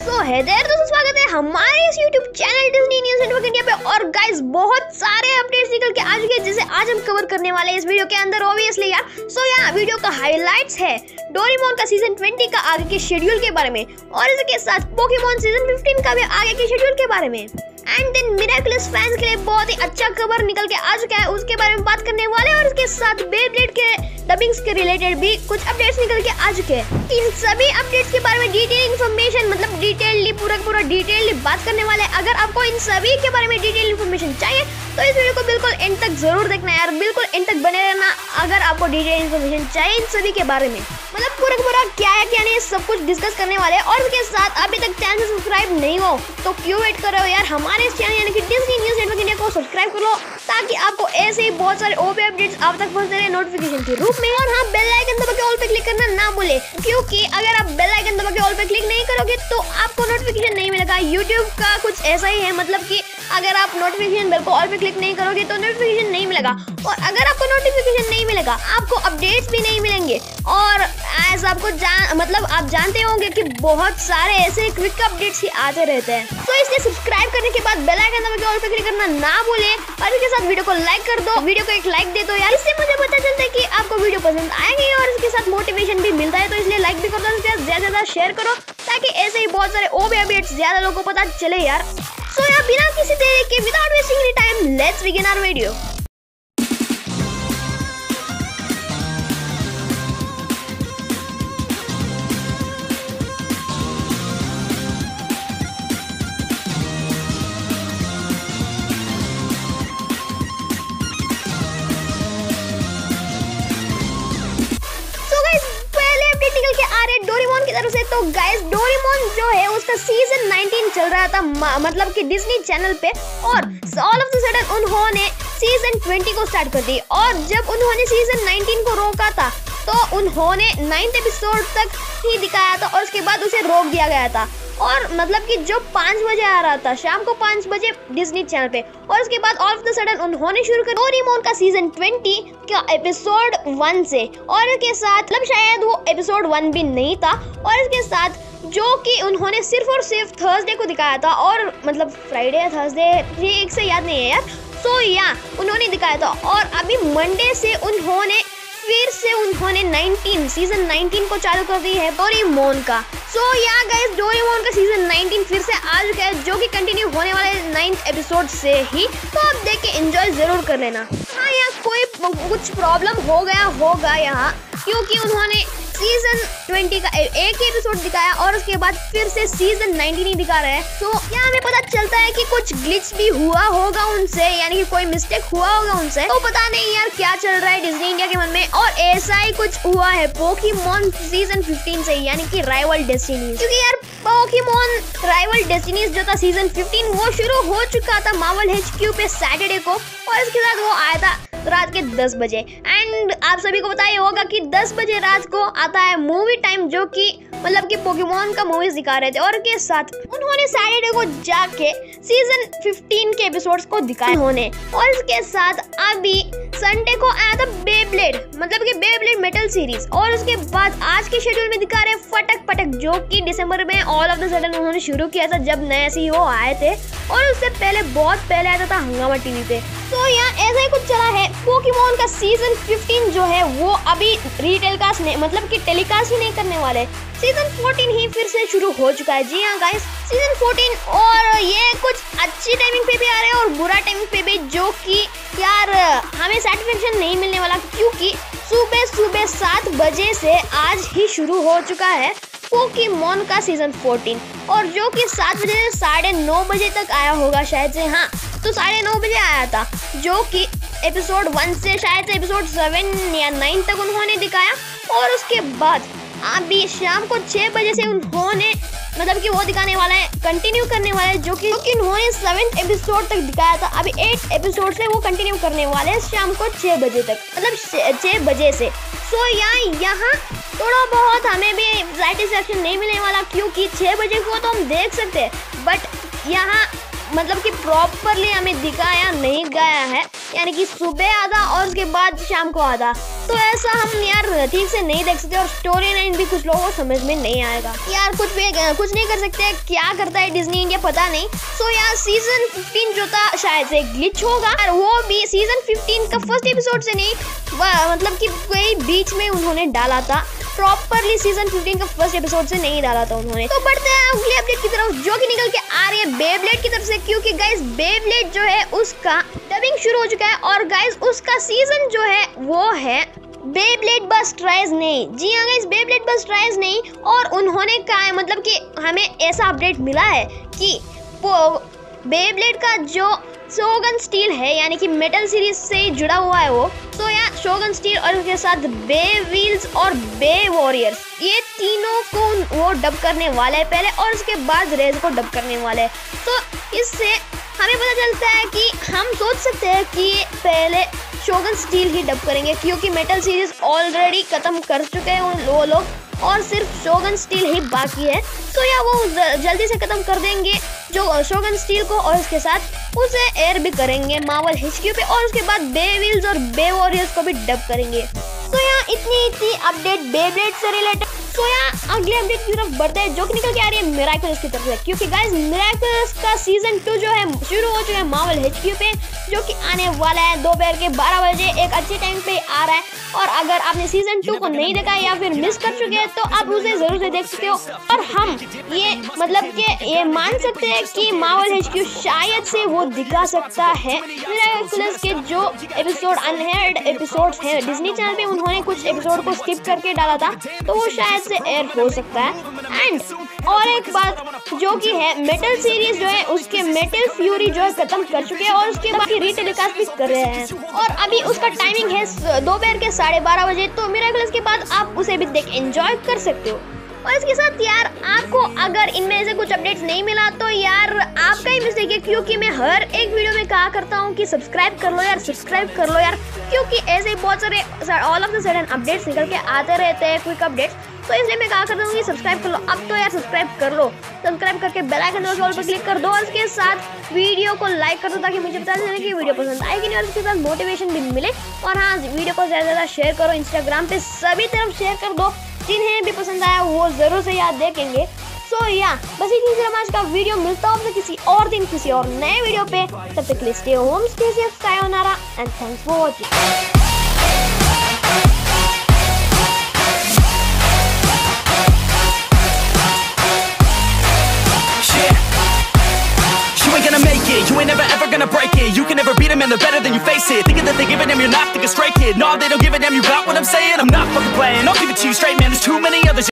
सो है देर दोस्तों स्वागत है हमारे इस YouTube channel Disney news network India पे। और गाइज़ बहुत सारे अपडेट्स निकल के आ चुके हैं जिसे आज हम कवर करने वाले हैं इस वीडियो के अंदर ऑब्वियसली यार। सो so, यहाँ वीडियो का हाइलाइट्स है डोरीमोन का सीज़न 20 का आगे के शेड्यूल के बारे में और इसके साथ पोकेमोन सीज़न 15 का भी आगे के शेड्यूल के बारे में। एंड देन मिराकुलस फैंस के लिए बहुत ही अच्छा खबर निकल के आ चुका है। उसके बारे में बात करने वाले और उसके साथ बेब्लेड के डबिंग्स के रिलेटेड भी कुछ अपडेट्स निकल के आ चुके हैं। इन सभी अपडेट्स के बारे में डिटेल इन्फॉर्मेशन मतलब डिटेलली पूरा पूरा डिटेलली बात करने वाले अगर आपको इन सभी के बारे में डिटेल इन्फॉर्मेशन चाहिए तो इस वीडियो को बिल्कुल एंड तक ज़रूर देखना यार। बिल्कुल एंड तक बने रहना अगर आपको डिटेल इन्फॉर्मेशन चाहिए इन सभी के बारे में। मतलब पूरा पूरा क्या है, क्या नहीं, सब कुछ डिस्कस करने वाले हैं। और उसके साथ अभी तक चैनल सब्सक्राइब नहीं हो तो क्यों वेट कर रहे हो यार? हमारे इस चैनल यानी कि डिज्नी न्यूज़ नेटवर्क इंडिया को सब्सक्राइब कर लो, ताकि आपको ऐसे ही बहुत सारे ओपी अपडेट्स आप तक पहुँचते रहे नोटिफिकेशन के रूप में और हाँ बेल आइकन दबा के ऑल पे क्लिक करना ना भूले, क्योंकि अगर आप बेल आइकन दबा के ऑल पे क्लिक नहीं करोगे तो यूट्यूब का कुछ ऐसा ही है मतलब कि अगर आप नोटिफिकेशन बेल को ऑल पे क्लिक नहीं करोगे तो नोटिफिकेशन नहीं मिलेगा। और अगर आपको नोटिफिकेशन नहीं मिलेगा, आपको अपडेट्स भी नहीं मिलेंगे। और एज आपको जान मतलब आप जानते होंगे कि बहुत सारे ऐसे क्विक अपडेट्स ही आते रहते हैं। तो इसलिए सब्सक्राइब करने के बाद बेल आइकन दबा के ऑल पे क्लिक करना ना भूले। और इसके साथ वीडियो को लाइक कर दो। वीडियो को एक लाइक दे दो यार, इससे मुझे पता चलता है कि आपको वीडियो पसंद आएगी और इसके साथ मोटिवेशन भी मिलता है। तो इसलिए लाइक भी कर दो ज़्यादा ज़्यादा शेयर करो। ताकि ऐसे ही बहुत सारे ओबी अपडेट्स ज़्यादा लोगों को पता चले यार। सो यार, बिना किसी देरी के without wasting any time let's begin our video तो गाइस डोरेमोन जो है, उसका सीज़न 19 चल रहा था मतलब कि डिज्नी चैनल पे, और ऑल ऑफ़ द सडन उन्होंने सीज़न 20 को स्टार्ट कर दी। और जब उन्होंने सीज़न 19 को रोका था तो उन्होंने नाइन्थ एपिसोड तक ही दिखाया था, और उसके बाद उसे रोक दिया गया था। और मतलब कि जो पाँच बजे आ रहा था शाम को पाँच बजे डिज्नी चैनल पे। और उसके बाद ऑल ऑफ़ द सडन उन्होंने शुरू कर डोरेमोन का सीज़न ट्वेंटी का एपिसोड वन से। और इसके साथ मतलब शायद वो एपिसोड वन भी नहीं था। और इसके साथ जो कि उन्होंने सिर्फ़ और सिर्फ़ थर्सडे को दिखाया था और मतलब फ्राइडे या थर्सडे एक से याद नहीं है यार। सो so, या yeah, उन्होंने दिखाया था। और अभी मंडे से उन्होंने फिर से उन्होंने 19 सीज़न 19 को चालू कर दी है डोरेमोन का। सो so, या गाइस डोरेमोन का सीज़न 19 फिर से आ चुका है जो कि कंटिन्यू होने वाले नाइन्थ एपिसोड से ही। तो आप देख के एंजॉय ज़रूर कर लेना। हाँ यहाँ कोई कुछ प्रॉब्लम हो गया होगा यहाँ क्योंकि उन्होंने सीज़न 20 का एक एपिसोड दिखाया और उसके बाद फिर से सीज़न 19 ही दिखा रहे हैं। तो यहाँ हमें पता चलता है कि कुछ ग्लिच भी हुआ होगा उनसे, यानी कि कोई मिस्टेक हुआ होगा उनसे। तो पता नहीं यार क्या चल रहा है डिज्नी इंडिया के मन में। और ऐसा ही कुछ हुआ है पोकीमोन सीज़न 15 से यानी कि राइवल डेस्टिनी क्योंकि यार पोकीमोन राइवल डेस्टिनीज जो था सीज़न 15 वो शुरू हो चुका था मावल एच पे सैटरडे को, और इसके साथ वो आया था रात के 10 बजे। एंड आप सभी को पता ही होगा कि 10 बजे रात को आता है मूवी टाइम जो कि मतलब कि पोकेमोन का मूवीज़ दिखा रहे थे और के साथ उन्होंने सैटरडे को जाके सीज़न 15 के एपिसोड्स को दिखाए उन्होंने। और इसके साथ अभी संडे को आया था बेब्लेड मतलब कि बेब्लेड मेटल सीरीज़ और उसके बाद आज के शेड्यूल में दिखा रहे फटक पटक, जो कि दिसंबर में ऑल ऑफ़ द सडन उन्होंने शुरू किया था जब नए सीईओ आए थे। और उससे पहले, बहुत पहले आया था हंगामा टीवी पे। तो यहाँ ऐसा ही कुछ चला है। पोकेमोन का सीज़न 15 जो है, वो अभी रिटेल कास्ट नहीं मतलब कि टेलीकास्ट ही नहीं करने वाले। सीज़न 14 ही फिर से शुरू हो चुका है। जी हाँ गाइस सीज़न 14 और ये कुछ अच्छी टाइमिंग पे भी आ रहे हैं और बुरा टाइमिंग पे भी, जो कि यार, हमें सेटिस्फेक्शन नहीं मिलने वाला, क्योंकि सुबह सुबह सात बजे से आज ही शुरू हो चुका है पोकेमोन का सीज़न 14 और जो कि सात बजे से साढ़े नौ बजे तक आया होगा शायद से हाँ। तो साढ़े नौ बजे आया था, जो कि एपिसोड वन से शायद एपिसोड सेवन या नाइन तक उन्होंने दिखाया और उसके बाद अभी शाम को छः बजे से उन्होंने मतलब कि वो दिखाने वाला है कंटिन्यू करने वाला है, जो कि क्योंकि उन्होंने सेवेंथ एपिसोड तक दिखाया था। अभी एट एपिसोड से वो कंटिन्यू करने वाले हैं शाम को छः बजे तक मतलब छः बजे से। सो यहाँ यहाँ थोड़ा बहुत हमें भी सेटिस्फेक्शन नहीं मिलने वाला, क्योंकि छः बजे को तो हम देख सकते हैं बट यहाँ मतलब कि प्रॉपरली हमें दिखाया नहीं गया है, यानी कि सुबह आधा और उसके बाद शाम को आधा। तो ऐसा हम यार ठीक से नहीं देख सकते और स्टोरी लाइन भी कुछ लोगों को समझ में नहीं आएगा। यार कुछ भी, कुछ नहीं कर सकते, क्या करता है डिज्नी इंडिया पता नहीं। सो यार सीज़न 15 जो था, शायद से ग्लिच होगा, और वो भी सीज़न 15 का फ़र्स्ट एपिसोड से नहीं मतलब कि कोई बीच में उन्होंने डाला था। प्रॉपरली सीज़न 15 का फ़र्स्ट एपिसोड से नहीं डाला था उन्होंने। तो बढ़ते हैं अगले अपडेट की तरफ़, जो कि निकल के आ रही है बेबलेट की तरफ़ से, क्योंकि गाइस बेबलेट जो है, उसका डबिंग शुरू हो चुका है और गाइस उसका सीज़न जो है, वो है बेब्लेड बस ट्राइज नहीं जी हाँ गाइस बेब्लेड बस ट्राइज नहीं और उन्होंने कहा है मतलब कि हमें ऐसा अपडेट मिला है कि वो बेब्लेड का जो शोगन स्टील है, यानी कि मेटल सीरीज़ से जुड़ा हुआ है वो। तो यहाँ शोगन स्टील और उसके साथ बे व्हील्स और बे वॉरियर्स ये तीनों को वो डब करने वाले हैं पहले और उसके बाद रेज को डब करने वाले हैं। तो इससे हमें पता चलता है कि हम सोच सकते हैं कि पहले शोगन स्टील ही डब करेंगे, क्योंकि मेटल सीरीज़ ऑलरेडी खत्म कर चुके हैं वो लोग। और सिर्फ़ शोगन स्टील ही बाकी है। तो या वो जल्दी से खत्म कर देंगे, जो शोगन स्टील को और उसके साथ उसे एयर भी करेंगे, मावल हिचक्यू पे और उसके बाद बे व्हील्स और बे वॉरियर्स को भी डब करेंगे। तो यहाँ इतनी इतनी अपडेट बेब्लेड से रिलेटेड तो यहाँ अगले अपडेट की तरफ़ बढ़ते हैं। जो कि निकल के आ रही है मिराकल्स की तरफ़ से। क्योंकि गाइस मिराकल्स का सीज़न टू जो है, शुरू हो चुका है मावल एचक्यू पे, जो कि आने वाला है दोपहर के 12 बजे, एक अच्छे टाइम पे आ रहा है। और अगर आपने सीज़न टू को नहीं देखा या फिर मिस कर चुके हैं तो आप उसे ज़रूर से देख सकते हो। और हम ये मतलब कि ये मान सकते हैं कि मावल एच शायद से वो दिखा सकता है। के जो एपिसोड अनहेड एपिसोड है डिज्नी चैनल पे, उन्होंने कुछ एपिसोड को स्किप करके डाला था तो वो शायद से एयर हो सकता है एंड और एक बात जो कि है मेटल सीरीज़ जो है, उसके मेटल फ्यूरी जो है, खत्म कर चुके हैं और उसके बाद रीटेलिकास्ट भी कर रहे हैं। और अभी उसका टाइमिंग है दोपहर के साढ़े बारह बजे तो मेरा के बाद आप उसे भी देख एंजॉय कर सकते हो। और इसके साथ यार, आपको अगर इनमें से कुछ अपडेट्स नहीं मिला तो यार आपका ही मिस्टेक है, क्योंकि मैं हर एक वीडियो में कहा करता हूँ कि सब्सक्राइब कर लो यार सब्सक्राइब कर लो यार, क्योंकि ऐसे ही बहुत सारे all of the sudden updates निकल के आते रहते हैं क्विक अपडेट्स तो इसलिए मैं कहा करता हूँ कि सब्सक्राइब कर लो। अब तो यार सब्सक्राइब कर लो। सब्सक्राइब करके बेल आइकन ऑल पर क्लिक कर दो और उसके साथ वीडियो को लाइक कर दो, ताकि मुझे पता चले कि वीडियो पसंद आएगी और उसके साथ मोटिवेशन भी मिले। और हाँ वीडियो को ज़्यादा ज़्यादा शेयर करो इंस्टाग्राम पे सभी तरफ़ शेयर कर दो। जिन्हें भी पसंद आया वो ज़रूर से याद देखेंगे। सो so, या yeah, बस इतनी देर आज का वीडियो मिलता हूँ किसी और दिन किसी और नए वीडियो पे। तब तक stay home stay safe sayonara and thanks for watching You ain't never ever gonna break it. You can never them and they're better than you face it. Thinking that they giving them, you're not thinking straight kid. No, they don't give a damn, you got what I'm saying? I'm not fucking playing, I'll give it to you straight man. There's too many others